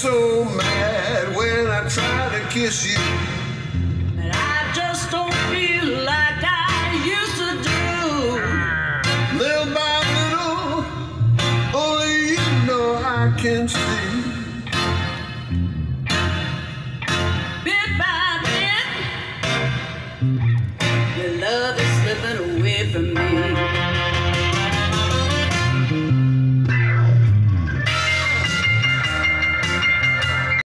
so mad when I try to kiss you. But I just don't feel like I used to do. Little by little, only you know I can see. Bit by bit, your love is slipping away from me.